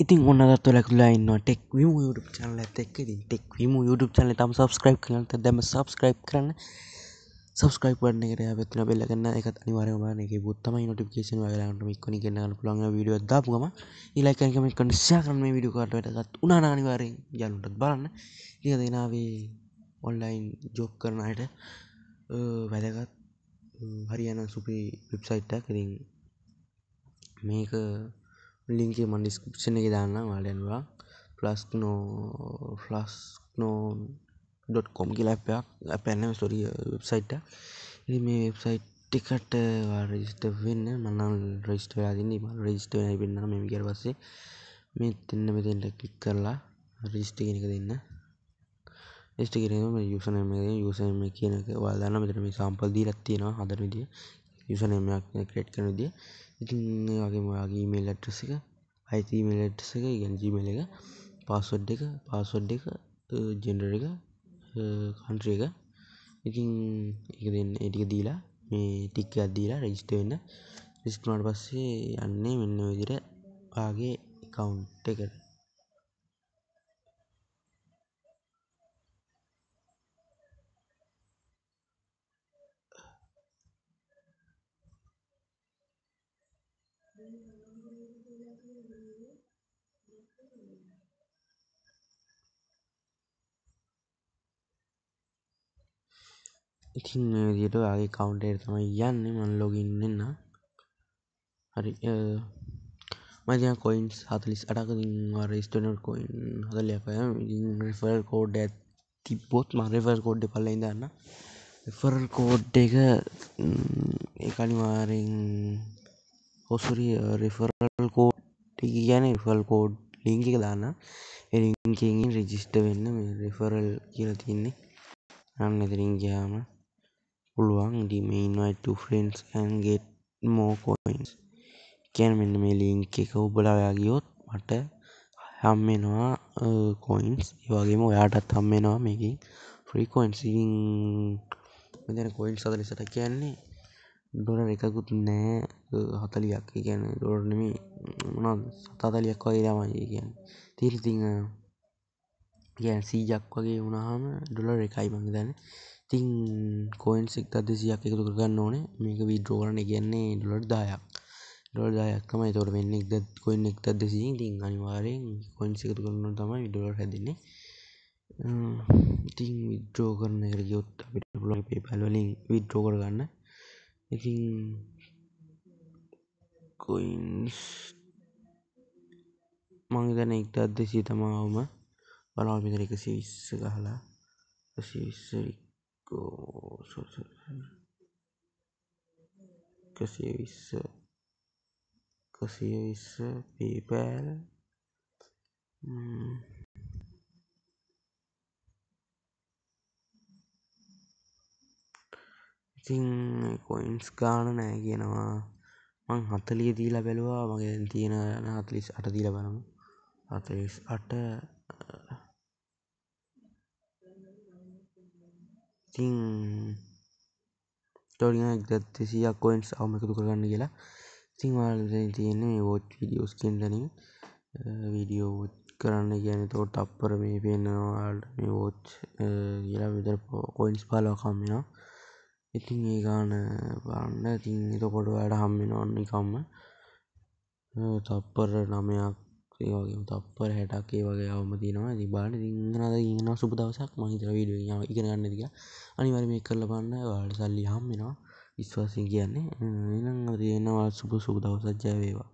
ඉතින් ඔන්න අදත් ඔලැකුලා ඉන්න ටෙක් විම YouTube චනල එක් ඉතින් ටෙක් විම YouTube චනල තම සබස්ක්‍රයිබ් කරනත දැම සබස්ක්‍රයිබ් කරන්න. සබස්ක්‍රයිප් වන්න එකට පැත්න බෙල්ලගන්න එකත් අනිවාරයමාන එක බුත්තම නොටිකේෂන් වලට මික්කොනි ගන්න පුළන් විඩිය දාපුගම ඉලයිකනකම කඩස්යා කරන විඩිය කාටටත් උනාන අනිවාරෙන් ජලුටත් බලන්න. ඉක දෙනාවේ ඔන්ලයින් ජෝබ් කරනයට වැදගත් හරියන සුපි වෙබ්සයිට්ටක් ඉතින් මේක ලින්කේ මන් ඩිස්ක්‍රප්ෂන් එක දාන්න වාලයන්වා ප්ලස් නෝ ෆලස් නෝ.කොම් කියලාපයක් පැන්න ස්ටොරිය වෙබ්සයිට් ඉ මේ වෙබ්සයිට් ටිකට රජිස්ට වෙන්න මන්නල් රයිස්ට වෙලාදින්න ම රජිස්ට වෙන පෙන්න්න මෙම කර පස්සේ. මේ තින්න මෙතෙන්ට කික් කරලා රිස්ටි කෙනක දෙන්න. ස්ට කිරීම යුසන මේ යුසම කියනක වාදන්න මෙතර මේ සම්පල් දී ලත්තියෙනවා හදර විදිිය. යුසනමයක් ක්‍රේට් කරන දිය ඉතින් වගේ මගේ මේල් ඇට්‍රස එක අයිති මේලට්ස එක ඉගැන ජීමල එක පාස්වඩ් එක පාස්වඩ් එක ජෙන්ඩර එක කන්ට්‍රිය එක. ඉතින් එක දෙන්න එටික දීලා මේ ටික්ක අදදීලා රෙජිස්ට වෙන්න. රිස්ටනට පස්සේ යන්නේ මෙන්න විදිර ආගේ කවුන්් එකට. ඉතින් විදියට ආගේ කවුන්ටර් තමයි යන්නේ. මන් ලොගින්න්න හරි මතිය කොයින්ස් හතලිස් අටකතින් රස්ටනට කොයින් හදලයපය රිෆල් කෝඩ් ඇත් තිබ්බොත් මරෆල් කෝඩ්ඩ පල්ල දන්න ෆරල් කෝඩ් එක එකනිවාරෙන් හොසුරිය රිෆරල් කෝඩ් ගැන රිෆල් කෝඩ් ලිංක එක දාන්න. එරින්කින් රෙජිස්ට වෙන්න රිෆරල් කියල තින්නේ අන්න එතරින් ගයාම පුළුවන්. ඩිමයින්වයි ෆරන්ස් ඇන්ගේට මෝ කොයින්ස් කැන මෙන්න මේ ලිංක එක ඔබලායා ගියොත් මට හම්මෙනවා කොයින්ස් ඒවගේම ඔයාටත් හම්මෙනවා මේකින් ෆ්‍රීකෝන්සිං මෙතන කොයින් සදලසට කියන්නේ ඩොල එකකුත් නෑ. හතලියක්. ගැන ඩොරනම මොන සතාතලියක් වගේ ලාමයි කියන්න. තිරිතිං ගැන් සීජක් වගේ වුණහම ඩොලර් එකයි මං දන්න තිං කෝයින්සික් අද සියක් එකතු කරගන්න ඕනේ. මේක විඩ්‍රෝගරන කියන්නේ ඩොලර් දායක්. ඩොල් දායක්කමයි තොර වෙන්න. එක්ද කොයින් එක් අද සිී තින් අනිවාරයෙන් කොයින්සිකතු කරන්න තමයි ඩොලර් හැදන්නේ. ඉතින් විද්‍රෝ කරන එකට ගියොත් අපිට පුලොන් පේ පැල්වලින් විද්‍රෝ කරගන්න. ඉතින් කොයින්ස් මංගතන එක්ත අදෙසී තමාවම බලාල් මෙතර එකසි විස්ස ගහලා විස්සරිකෝ කසිය විස්ස කසිය විස්ස පේපෑල් ඉතින් කොයින්ස් ගාන නෑ කියනවා. මං හත්තලිය දීලා බැලවා. මගේ තියෙන යන හතලිස් අට දීල බලමු. හතලිස් අට ඉතින් ටොරින එක්දත්තිසියක් කොයින්ස් අවම එකතු කරගන්න කියලා. ඉතින් වාල තියෙන්නේ වෝච් විඩියෝස් කෙන්ටනින් විඩියෝ කරන්න කියන තෝට අප්පර මේ පෙන්න්නවාල්ට මේ වෝච් කියලා විතර කොයින්ස් පාලවකම්මිනවා ඉතින් ඒ ගාන බන්න ඉතින් එතකොට වැඩ හම්බෙන ඔන්නකම්ම තප්පර නමයක් ඒවගේ තප්පර හැටක් ඒ වගේ අවම තිනවා ති බාට ඉන්නද ඉන්න සුප දවසක් මහිතර වීඩිය ඉගෙන ගන්න දික අනිවර මේ කරල බන්න වාට සල්ලි හම්බෙනවා. විශ්වාසින් කියන්නේ. එනම් තියෙනවා සුප සුප දවසත් ජයවේවා